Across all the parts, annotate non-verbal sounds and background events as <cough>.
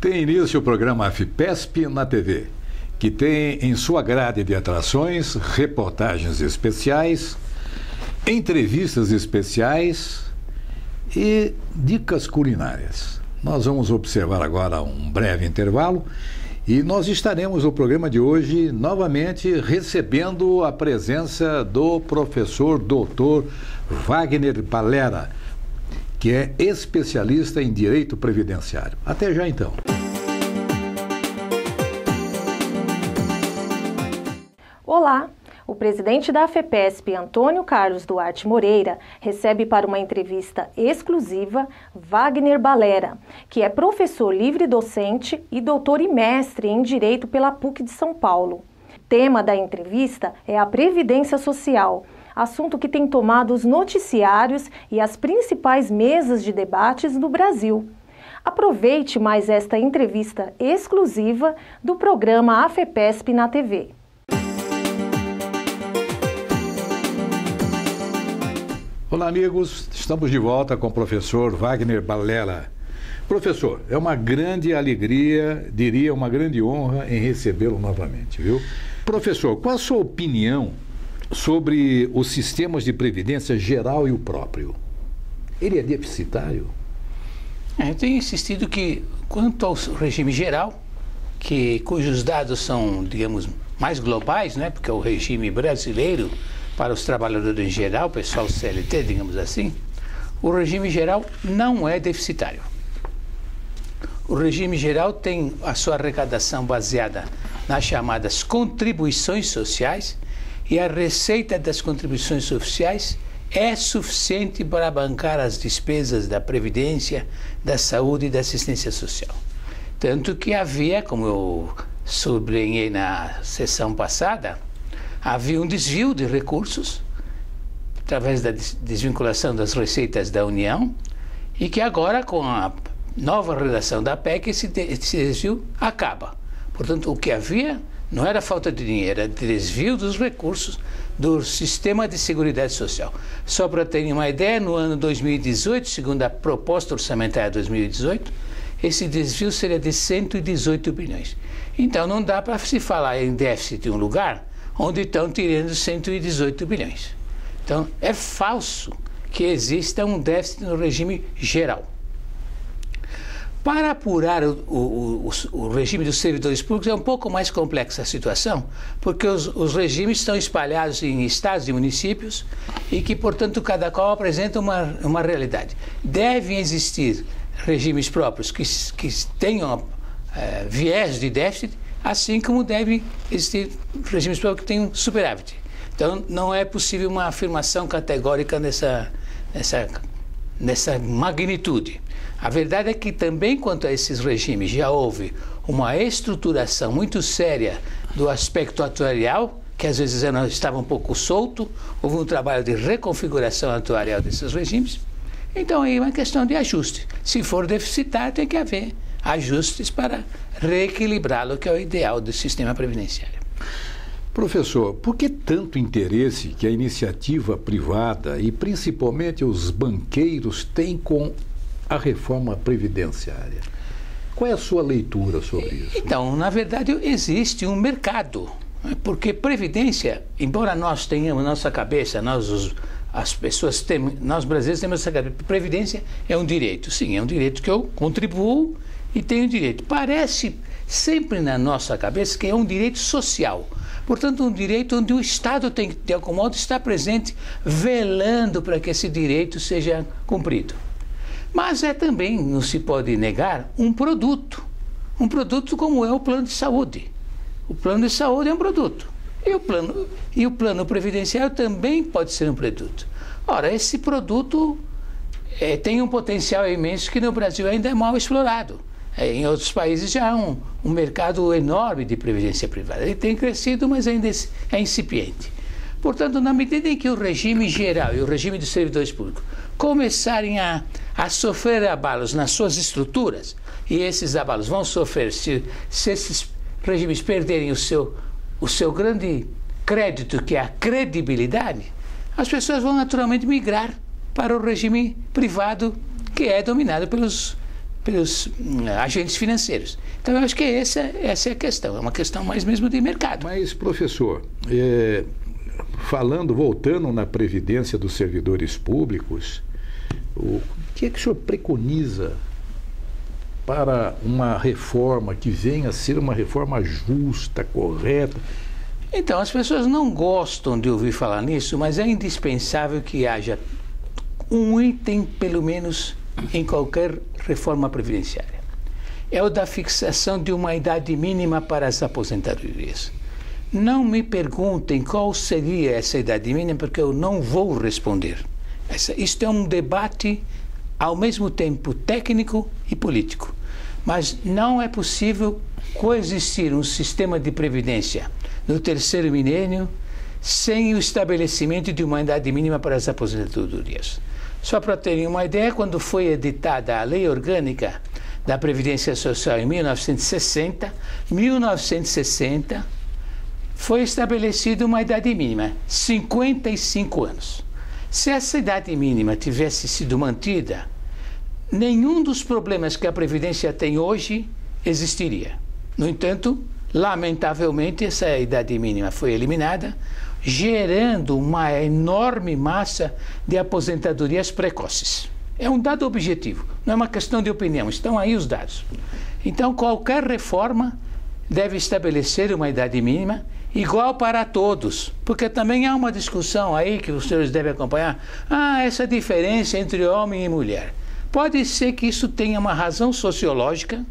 Tem início o programa FIPESP na TV, que tem em sua grade de atrações reportagens especiais, entrevistas especiais e dicas culinárias. Nós vamos observar agora um breve intervalo e nós estaremos no programa de hoje novamente recebendo a presença do professor doutor Wagner Balera que é especialista em direito previdenciário. Até já então. Olá! O presidente da FEPESP, Antônio Carlos Duarte Moreira, recebe para uma entrevista exclusiva Wagner Balera, que é professor livre docente e doutor e mestre em Direito pela PUC de São Paulo. Tema da entrevista é a Previdência Social assunto que tem tomado os noticiários e as principais mesas de debates do Brasil. Aproveite mais esta entrevista exclusiva do programa AFEPESP na TV. Olá, amigos. Estamos de volta com o professor Wagner Balela. Professor, é uma grande alegria, diria uma grande honra em recebê-lo novamente, viu? Professor, qual a sua opinião sobre os sistemas de previdência geral e o próprio. Ele é deficitário? É, eu tenho insistido que, quanto ao regime geral, que, cujos dados são, digamos, mais globais, né, porque é o regime brasileiro para os trabalhadores em geral, o pessoal CLT, digamos assim, o regime geral não é deficitário. O regime geral tem a sua arrecadação baseada nas chamadas contribuições sociais, e a receita das contribuições sociais é suficiente para bancar as despesas da previdência, da saúde e da assistência social. Tanto que havia, como eu sublinhei na sessão passada, havia um desvio de recursos através da desvinculação das receitas da União e que agora, com a nova redação da PEC, esse, desvio acaba. Portanto, o que havia não era falta de dinheiro, era desvio dos recursos do sistema de seguridade social. Só para terem uma ideia, no ano 2018, segundo a proposta orçamentária de 2018, esse desvio seria de 118 bilhões. Então não dá para se falar em déficit em um lugar onde estão tirando 118 bilhões. Então é falso que exista um déficit no regime geral. Para apurar o, o, o, o, regime dos servidores públicos é um pouco mais complexa a situação, porque os, os, regimes estão espalhados em estados e municípios e que, portanto, cada qual apresenta uma, uma realidade. Devem existir regimes próprios que, que tenham é, viés de déficit, assim como devem existir regimes que tenham superávit. Então, não é possível uma afirmação categórica nessa, nessa, nessa magnitude. A verdade é que também quanto a esses regimes já houve uma estruturação muito séria do aspecto atuarial, que às vezes estava um pouco solto, houve um trabalho de reconfiguração atuarial desses regimes. Então aí é uma questão de ajuste. Se for deficitário, tem que haver ajustes para reequilibrá-lo, que é o ideal do sistema previdenciário. Professor, por que tanto interesse que a iniciativa privada e principalmente os banqueiros têm com a reforma previdenciária. Qual é a sua leitura sobre isso? Então, na verdade, existe um mercado. Né? Porque previdência, embora nós tenhamos nossa cabeça, nós os, as pessoas temos, nós brasileiros temos essa cabeça, previdência é um direito. Sim, é um direito que eu contribuo e tenho direito. Parece sempre na nossa cabeça que é um direito social. Portanto, um direito onde o Estado tem que, de algum modo, estar presente, velando para que esse direito seja cumprido. Mas é também, não se pode negar, um produto. Um produto como é o plano de saúde. O plano de saúde é um produto. E o plano, e o plano previdenciário também pode ser um produto. Ora, esse produto é, tem um potencial imenso que no Brasil ainda é mal explorado. É, em outros países já há um, um mercado enorme de previdência privada. Ele tem crescido, mas ainda é incipiente. Portanto, na medida em que o regime geral e o regime dos servidores públicos começarem a, a sofrer abalos nas suas estruturas, e esses abalos vão sofrer se, se esses regimes perderem o seu, o seu grande crédito, que é a credibilidade, as pessoas vão naturalmente migrar para o regime privado, que é dominado pelos, pelos hum, agentes financeiros. Então, eu acho que essa, essa é a questão, é uma questão mais mesmo de mercado. Mas, professor, é, falando, voltando na previdência dos servidores públicos, o que é que o senhor preconiza para uma reforma que venha a ser uma reforma justa, correta? Então, as pessoas não gostam de ouvir falar nisso, mas é indispensável que haja um item, pelo menos, em qualquer reforma previdenciária. É o da fixação de uma idade mínima para as aposentadorias. Não me perguntem qual seria essa idade mínima, porque eu não vou responder. Essa, isto é um debate ao mesmo tempo técnico e político. Mas não é possível coexistir um sistema de previdência no terceiro milênio sem o estabelecimento de uma idade mínima para as aposentadorias. Só para terem uma ideia, quando foi editada a Lei Orgânica da Previdência Social em 1960, 1960 foi estabelecida uma idade mínima, 55 anos. Se essa idade mínima tivesse sido mantida, nenhum dos problemas que a Previdência tem hoje existiria. No entanto, lamentavelmente, essa idade mínima foi eliminada, gerando uma enorme massa de aposentadorias precoces. É um dado objetivo, não é uma questão de opinião, estão aí os dados. Então, qualquer reforma deve estabelecer uma idade mínima igual para todos, porque também há uma discussão aí que os senhores devem acompanhar. Ah, essa diferença entre homem e mulher. Pode ser que isso tenha uma razão sociológica,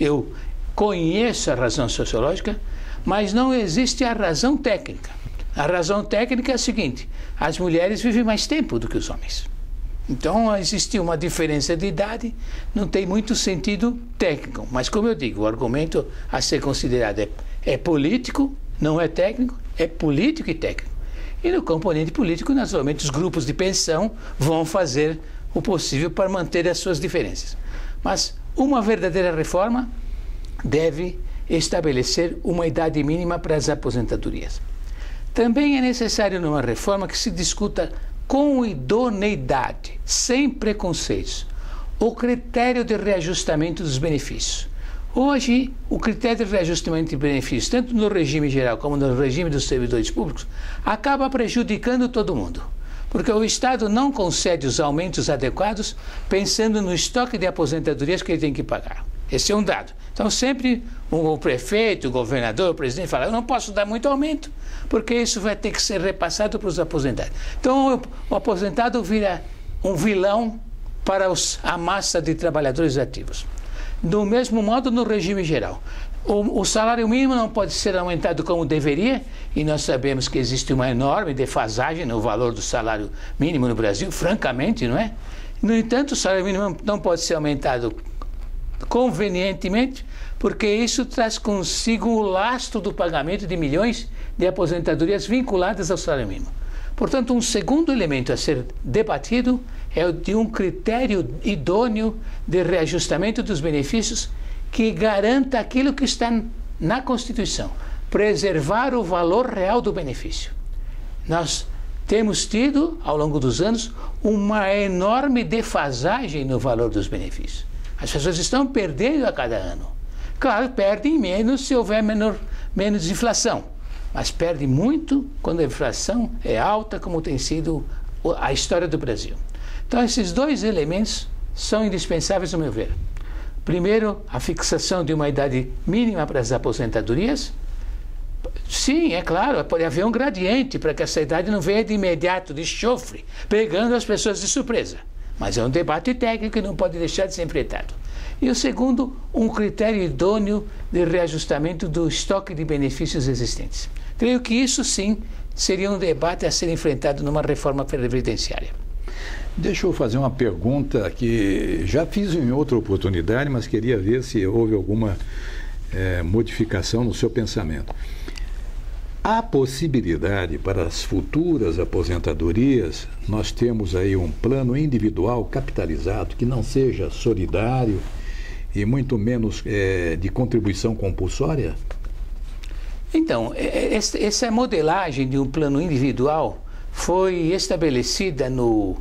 eu conheço a razão sociológica, mas não existe a razão técnica. A razão técnica é a seguinte: as mulheres vivem mais tempo do que os homens. Então, existe uma diferença de idade, não tem muito sentido técnico. Mas, como eu digo, o argumento a ser considerado é, é político não é técnico, é político e técnico. E no componente político, naturalmente, os grupos de pensão vão fazer o possível para manter as suas diferenças. Mas uma verdadeira reforma deve estabelecer uma idade mínima para as aposentadorias. Também é necessário numa reforma que se discuta com idoneidade, sem preconceitos, o critério de reajustamento dos benefícios. Hoje, o critério de reajustamento de benefícios, tanto no regime geral como no regime dos servidores públicos, acaba prejudicando todo mundo. Porque o Estado não concede os aumentos adequados pensando no estoque de aposentadorias que ele tem que pagar. Esse é um dado. Então, sempre o prefeito, o governador, o presidente fala: eu não posso dar muito aumento, porque isso vai ter que ser repassado para os aposentados. Então, o aposentado vira um vilão para os, a massa de trabalhadores ativos. Do mesmo modo, no regime geral. O, o, salário mínimo não pode ser aumentado como deveria, e nós sabemos que existe uma enorme defasagem no valor do salário mínimo no Brasil, francamente, não é? No entanto, o salário mínimo não pode ser aumentado convenientemente, porque isso traz consigo o lastro do pagamento de milhões de aposentadorias vinculadas ao salário mínimo. Portanto, um segundo elemento a ser debatido é o de um critério idôneo de reajustamento dos benefícios que garanta aquilo que está na Constituição, preservar o valor real do benefício. Nós temos tido, ao longo dos anos, uma enorme defasagem no valor dos benefícios. As pessoas estão perdendo a cada ano. Claro, perdem menos se houver menor, menos inflação mas perde muito quando a inflação é alta, como tem sido a história do Brasil. Então, esses dois elementos são indispensáveis, ao meu ver. Primeiro, a fixação de uma idade mínima para as aposentadorias. Sim, é claro, pode haver um gradiente para que essa idade não venha de imediato, de chofre, pegando as pessoas de surpresa. Mas é um debate técnico que não pode deixar de ser enfrentado. E o segundo, um critério idôneo de reajustamento do estoque de benefícios existentes. Creio que isso sim seria um debate a ser enfrentado numa reforma previdenciária. Deixa eu fazer uma pergunta que já fiz em outra oportunidade, mas queria ver se houve alguma é, modificação no seu pensamento. Há possibilidade para as futuras aposentadorias, nós temos aí um plano individual capitalizado que não seja solidário e muito menos é, de contribuição compulsória? Então, é, é, essa modelagem de um plano individual foi estabelecida no,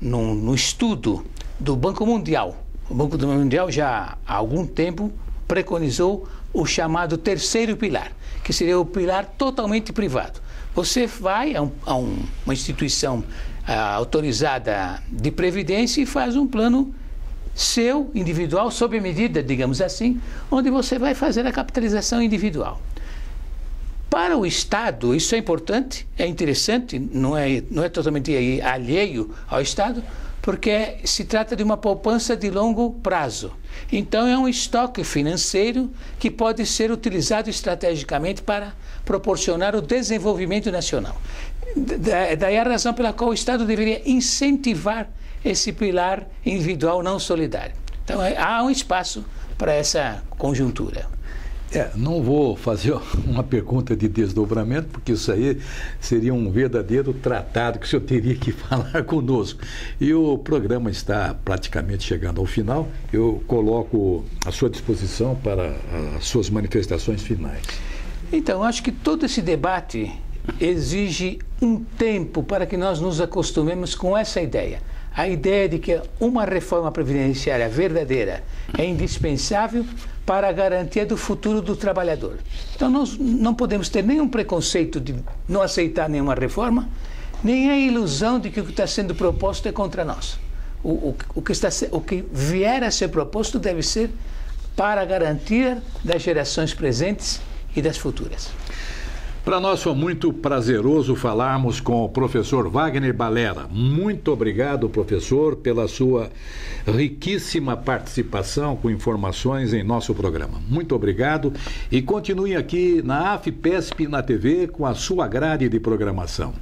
no, no estudo do Banco Mundial. o Banco Mundial já há algum tempo preconizou o chamado terceiro pilar, que seria o pilar totalmente privado. Você vai a, um, a um, uma instituição a, autorizada de previdência e faz um plano seu, individual, sob medida, digamos assim, onde você vai fazer a capitalização individual. Para o Estado, isso é importante, é interessante, não é, não é totalmente alheio ao Estado, porque se trata de uma poupança de longo prazo. Então, é um estoque financeiro que pode ser utilizado estrategicamente para proporcionar o desenvolvimento nacional. Daí a razão pela qual o Estado deveria incentivar esse pilar individual não solidário. Então, é, há um espaço para essa conjuntura. É, não vou fazer <laughs> uma pergunta de desdobramento, porque isso aí seria um verdadeiro tratado que o senhor teria que <laughs> falar conosco. E o programa está praticamente chegando ao final. Eu coloco à sua disposição para as suas manifestações finais. Então, acho que todo esse debate exige um tempo para que nós nos acostumemos com essa ideia. A ideia de que uma reforma previdenciária verdadeira é indispensável para a garantia do futuro do trabalhador. Então, nós não podemos ter nenhum preconceito de não aceitar nenhuma reforma, nem a ilusão de que o que está sendo proposto é contra nós. O, o, o, que está, o que vier a ser proposto deve ser para a garantia das gerações presentes e das futuras. Para nós foi muito prazeroso falarmos com o professor Wagner Balera. Muito obrigado, professor, pela sua riquíssima participação com informações em nosso programa. Muito obrigado e continue aqui na AFPESP na TV com a sua grade de programação.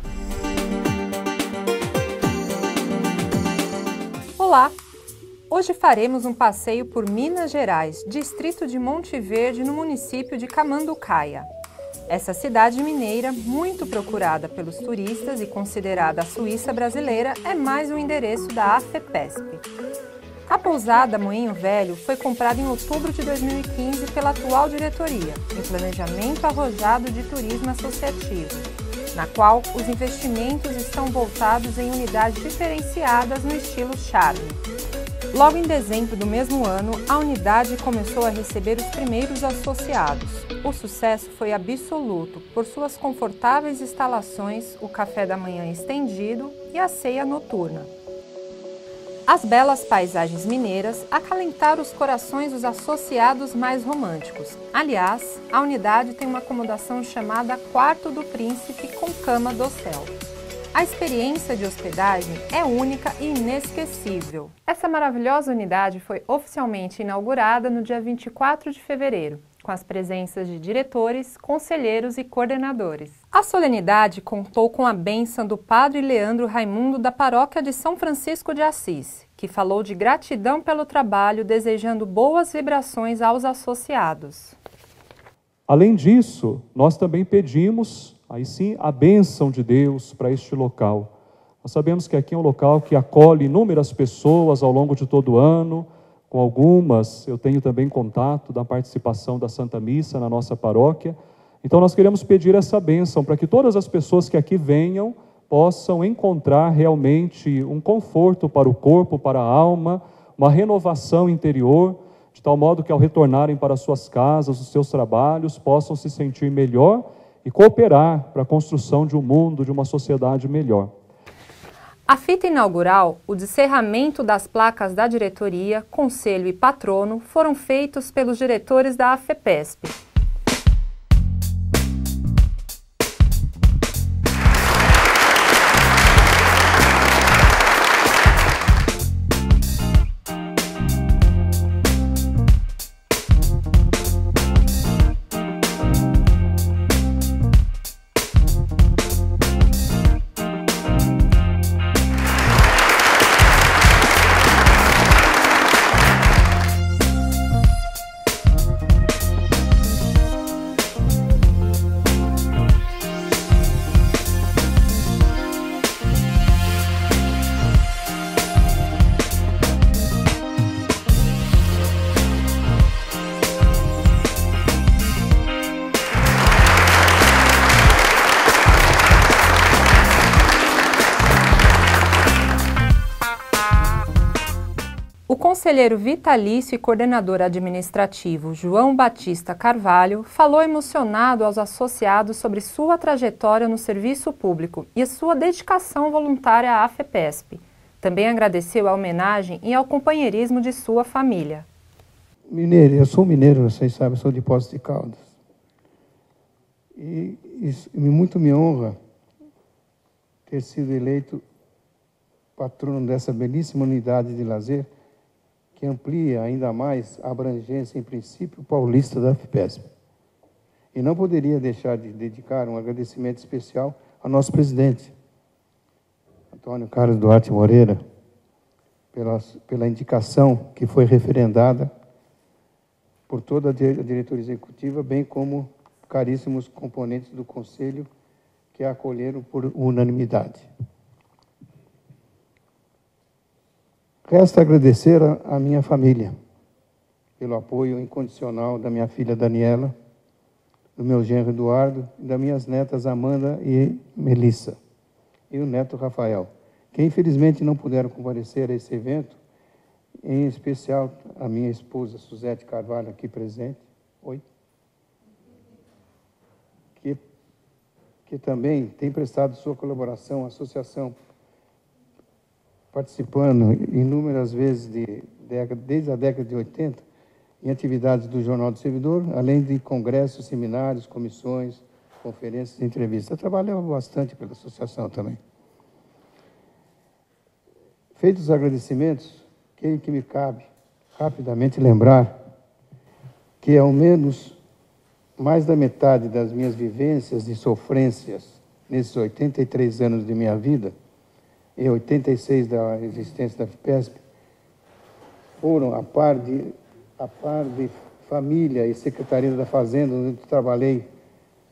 Olá! Hoje faremos um passeio por Minas Gerais, distrito de Monte Verde, no município de Camanducaia. Essa cidade mineira, muito procurada pelos turistas e considerada a Suíça brasileira, é mais um endereço da AFEPESP. A pousada Moinho Velho foi comprada em outubro de 2015 pela atual diretoria, em Planejamento Arrojado de Turismo Associativo, na qual os investimentos estão voltados em unidades diferenciadas no estilo Charme. Logo em dezembro do mesmo ano, a unidade começou a receber os primeiros associados. O sucesso foi absoluto por suas confortáveis instalações, o café da manhã estendido e a ceia noturna. As belas paisagens mineiras acalentaram os corações dos associados mais românticos. Aliás, a unidade tem uma acomodação chamada Quarto do Príncipe com cama do céu. A experiência de hospedagem é única e inesquecível. Essa maravilhosa unidade foi oficialmente inaugurada no dia 24 de fevereiro, com as presenças de diretores, conselheiros e coordenadores. A solenidade contou com a bênção do padre Leandro Raimundo da paróquia de São Francisco de Assis, que falou de gratidão pelo trabalho, desejando boas vibrações aos associados. Além disso, nós também pedimos aí sim a bênção de Deus para este local. Nós sabemos que aqui é um local que acolhe inúmeras pessoas ao longo de todo o ano, com algumas eu tenho também contato da participação da Santa Missa na nossa paróquia. Então nós queremos pedir essa bênção para que todas as pessoas que aqui venham possam encontrar realmente um conforto para o corpo, para a alma, uma renovação interior, de tal modo que ao retornarem para suas casas, os seus trabalhos, possam se sentir melhor e cooperar para a construção de um mundo, de uma sociedade melhor. A fita inaugural, o descerramento das placas da diretoria, conselho e patrono foram feitos pelos diretores da AFEPESP, conselheiro vitalício e coordenador administrativo João Batista Carvalho falou emocionado aos associados sobre sua trajetória no serviço público e sua dedicação voluntária à AFEPESP. Também agradeceu a homenagem e ao companheirismo de sua família. Mineiro, eu sou mineiro, vocês sabem, sou de Poços de Caldas. E isso, muito me honra ter sido eleito patrono dessa belíssima unidade de lazer que amplia ainda mais a abrangência, em princípio, paulista da FPESP. E não poderia deixar de dedicar um agradecimento especial ao nosso presidente, Antônio Carlos Duarte Moreira, pela, pela indicação que foi referendada por toda a diretoria executiva, bem como caríssimos componentes do Conselho que a acolheram por unanimidade. Resta agradecer à minha família pelo apoio incondicional da minha filha Daniela, do meu genro Eduardo e das minhas netas Amanda e Melissa, e o neto Rafael, que infelizmente não puderam comparecer a esse evento, em especial a minha esposa Suzete Carvalho, aqui presente. Oi. Que, que também tem prestado sua colaboração à Associação participando inúmeras vezes de, desde a década de 80 em atividades do Jornal do Servidor, além de congressos, seminários, comissões, conferências entrevistas. Eu trabalhava bastante pela associação também. Feitos os agradecimentos, que, que me cabe rapidamente lembrar que ao menos mais da metade das minhas vivências e sofrências nesses 83 anos de minha vida em 86 da existência da FPESP, foram a par de, a par de família e Secretaria da Fazenda, onde trabalhei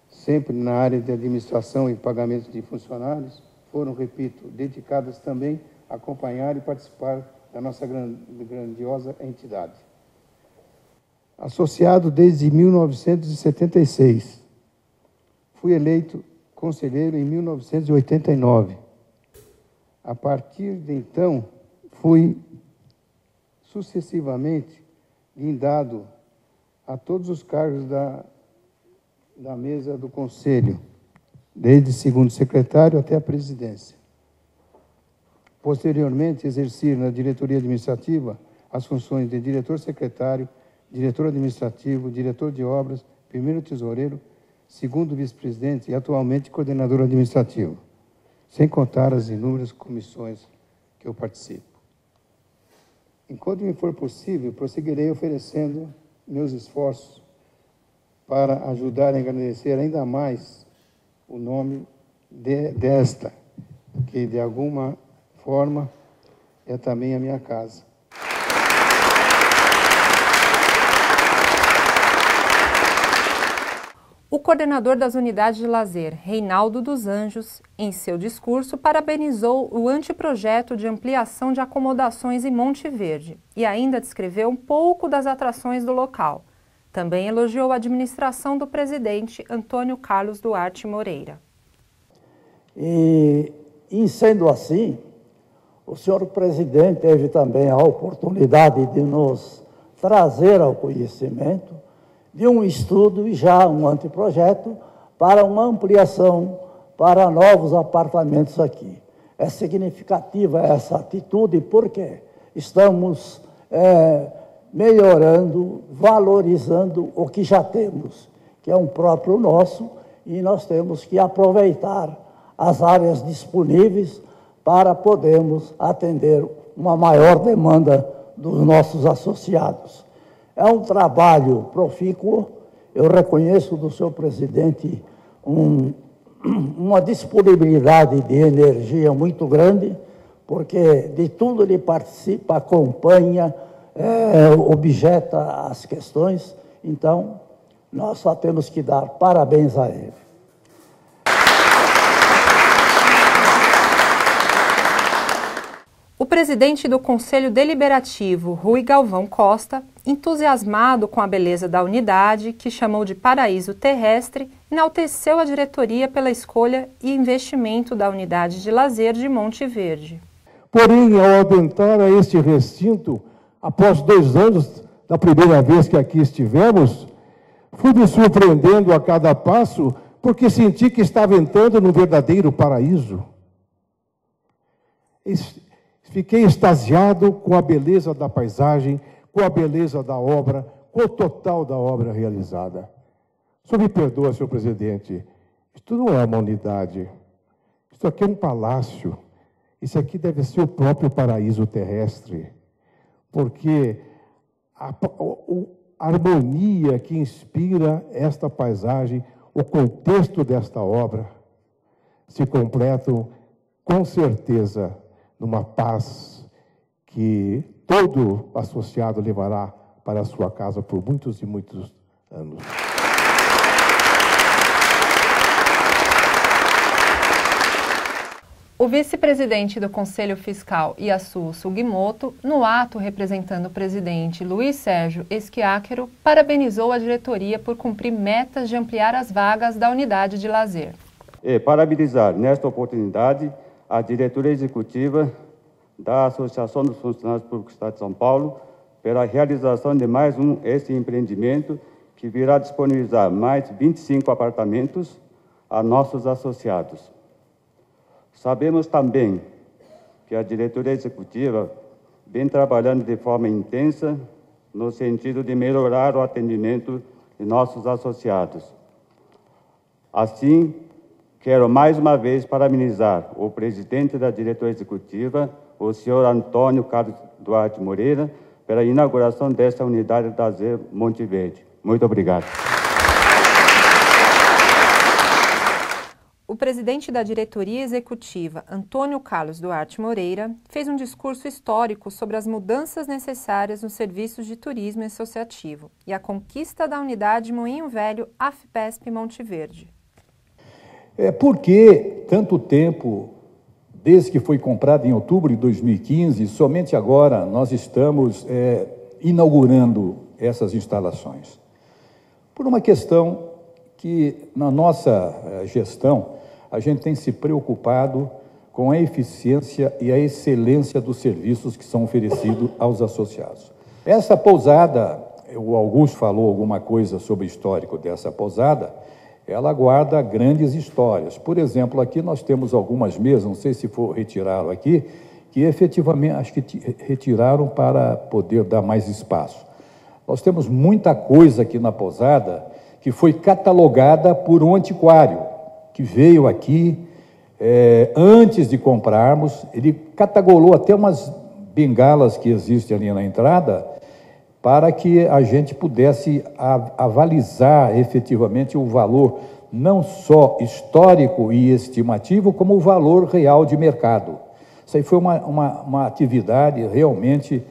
sempre na área de administração e pagamento de funcionários, foram, repito, dedicadas também a acompanhar e participar da nossa grandiosa entidade. Associado desde 1976, fui eleito conselheiro em 1989 a partir de então, fui sucessivamente guindado a todos os cargos da, da mesa do Conselho, desde segundo secretário até a presidência. Posteriormente, exerci na diretoria administrativa as funções de diretor-secretário, diretor administrativo, diretor de obras, primeiro tesoureiro, segundo vice-presidente e atualmente coordenador administrativo sem contar as inúmeras comissões que eu participo. Enquanto me for possível, prosseguirei oferecendo meus esforços para ajudar a engrandecer ainda mais o nome de, desta, que de alguma forma é também a minha casa. O coordenador das unidades de lazer, Reinaldo dos Anjos, em seu discurso, parabenizou o anteprojeto de ampliação de acomodações em Monte Verde e ainda descreveu um pouco das atrações do local. Também elogiou a administração do presidente Antônio Carlos Duarte Moreira. E, em sendo assim, o senhor presidente teve também a oportunidade de nos trazer ao conhecimento de um estudo e já um anteprojeto para uma ampliação para novos apartamentos aqui. É significativa essa atitude porque estamos é, melhorando, valorizando o que já temos, que é um próprio nosso, e nós temos que aproveitar as áreas disponíveis para podermos atender uma maior demanda dos nossos associados. É um trabalho profícuo. Eu reconheço do seu presidente um, <clears throat> uma disponibilidade de energia muito grande, porque de tudo ele participa, acompanha, é, objeta as questões. Então, nós só temos que dar parabéns a ele. O presidente do Conselho Deliberativo, Rui Galvão Costa, entusiasmado com a beleza da unidade, que chamou de paraíso terrestre, enalteceu a diretoria pela escolha e investimento da unidade de lazer de Monte Verde. Porém, ao adentar a este recinto, após dois anos da primeira vez que aqui estivemos, fui me surpreendendo a cada passo, porque senti que estava entrando no verdadeiro paraíso. Fiquei extasiado com a beleza da paisagem, com a beleza da obra, com o total da obra realizada. Só me perdoa, senhor presidente, isto não é uma unidade. Isso aqui é um palácio. Isso aqui deve ser o próprio paraíso terrestre. Porque a, a, a harmonia que inspira esta paisagem, o contexto desta obra, se completam com certeza numa paz que todo associado levará para a sua casa por muitos e muitos anos. O vice-presidente do Conselho Fiscal, Yasu Sugimoto, no ato representando o presidente Luiz Sérgio Esquiáquero, parabenizou a diretoria por cumprir metas de ampliar as vagas da unidade de lazer. E parabenizar, nesta oportunidade, a diretoria executiva da Associação dos Funcionários Públicos do Estado de São Paulo pela realização de mais um esse empreendimento que virá disponibilizar mais 25 apartamentos a nossos associados. Sabemos também que a diretoria executiva vem trabalhando de forma intensa no sentido de melhorar o atendimento de nossos associados. Assim, quero mais uma vez parabenizar o presidente da diretoria executiva, o senhor Antônio Carlos Duarte Moreira, pela inauguração desta unidade da Z Monte Verde. Muito obrigado. O presidente da diretoria executiva, Antônio Carlos Duarte Moreira, fez um discurso histórico sobre as mudanças necessárias nos serviços de turismo associativo e a conquista da unidade Moinho Velho AFPESP Monte Verde. É porque tanto tempo, desde que foi comprada em outubro de 2015, somente agora nós estamos é, inaugurando essas instalações. Por uma questão que na nossa é, gestão a gente tem se preocupado com a eficiência e a excelência dos serviços que são oferecidos aos associados. Essa pousada, o Augusto falou alguma coisa sobre o histórico dessa pousada, ela guarda grandes histórias. Por exemplo, aqui nós temos algumas mesas, não sei se for retiraram aqui, que efetivamente acho que retiraram para poder dar mais espaço. Nós temos muita coisa aqui na pousada que foi catalogada por um antiquário que veio aqui é, antes de comprarmos, ele catagolou até umas bengalas que existem ali na entrada para que a gente pudesse avalizar efetivamente o valor não só histórico e estimativo, como o valor real de mercado. Isso aí foi uma, uma, uma atividade realmente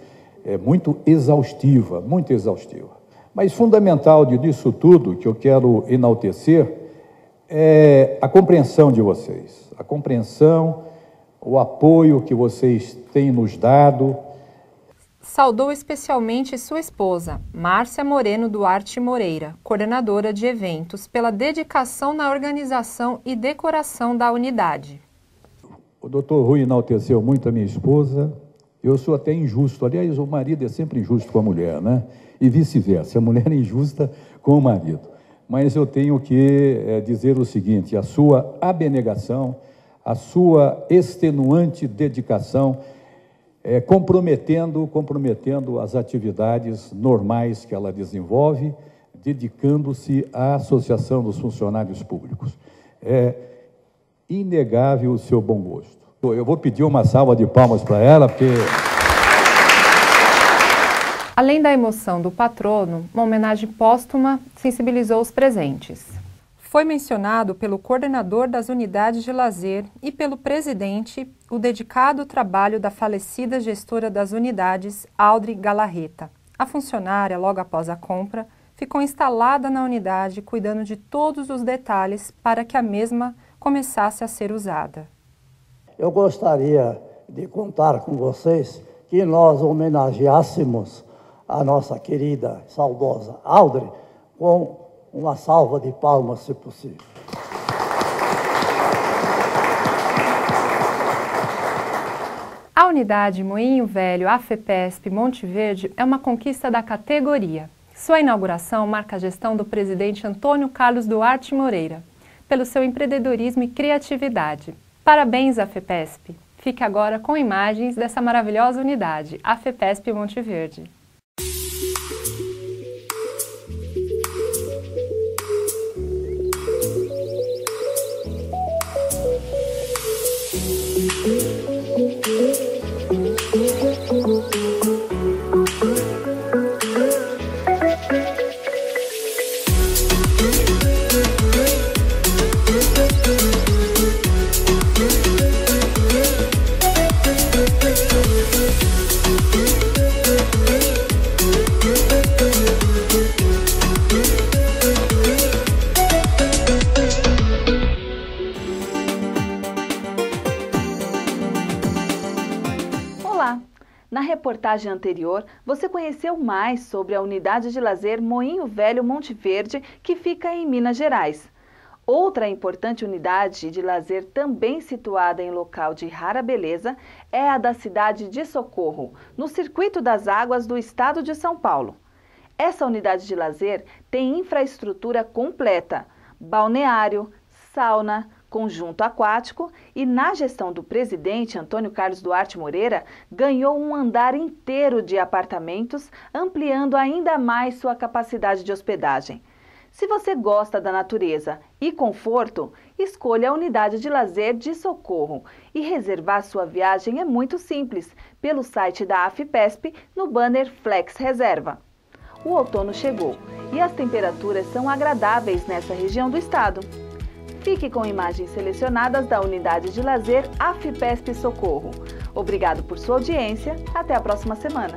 é, muito exaustiva, muito exaustiva. Mas fundamental disso tudo que eu quero enaltecer é a compreensão de vocês, a compreensão, o apoio que vocês têm nos dado. Saudou especialmente sua esposa, Márcia Moreno Duarte Moreira, coordenadora de eventos, pela dedicação na organização e decoração da unidade. O doutor Rui enalteceu muito a minha esposa. Eu sou até injusto. Aliás, o marido é sempre injusto com a mulher, né? E vice-versa. A mulher é injusta com o marido mas eu tenho que é, dizer o seguinte: a sua abnegação, a sua extenuante dedicação, é, comprometendo, comprometendo as atividades normais que ela desenvolve, dedicando-se à Associação dos Funcionários Públicos. É inegável o seu bom gosto. Eu vou pedir uma salva de palmas para ela, porque. Além da emoção do patrono, uma homenagem póstuma sensibilizou os presentes. Foi mencionado pelo coordenador das unidades de lazer e pelo presidente o dedicado trabalho da falecida gestora das unidades, Audrey Galarreta. A funcionária, logo após a compra, ficou instalada na unidade, cuidando de todos os detalhes para que a mesma começasse a ser usada. Eu gostaria de contar com vocês que nós homenageássemos a nossa querida, saudosa Audrey com uma salva de palmas, se possível. A unidade Moinho Velho AFEPESP Monte Verde é uma conquista da categoria. Sua inauguração marca a gestão do presidente Antônio Carlos Duarte Moreira, pelo seu empreendedorismo e criatividade. Parabéns, AFEPESP! Fique agora com imagens dessa maravilhosa unidade, AFEPESP Monte Verde. Anterior, você conheceu mais sobre a unidade de lazer Moinho Velho Monte Verde, que fica em Minas Gerais. Outra importante unidade de lazer também situada em local de rara beleza é a da cidade de Socorro, no Circuito das Águas do estado de São Paulo. Essa unidade de lazer tem infraestrutura completa: balneário, sauna, conjunto aquático e, na gestão do presidente Antônio Carlos Duarte Moreira, ganhou um andar inteiro de apartamentos, ampliando ainda mais sua capacidade de hospedagem. Se você gosta da natureza e conforto, escolha a unidade de lazer de Socorro e reservar sua viagem é muito simples pelo site da AFPESP no banner Flex Reserva. O outono chegou e as temperaturas são agradáveis nessa região do estado. Fique com imagens selecionadas da unidade de lazer AFPESP Socorro. Obrigado por sua audiência. Até a próxima semana.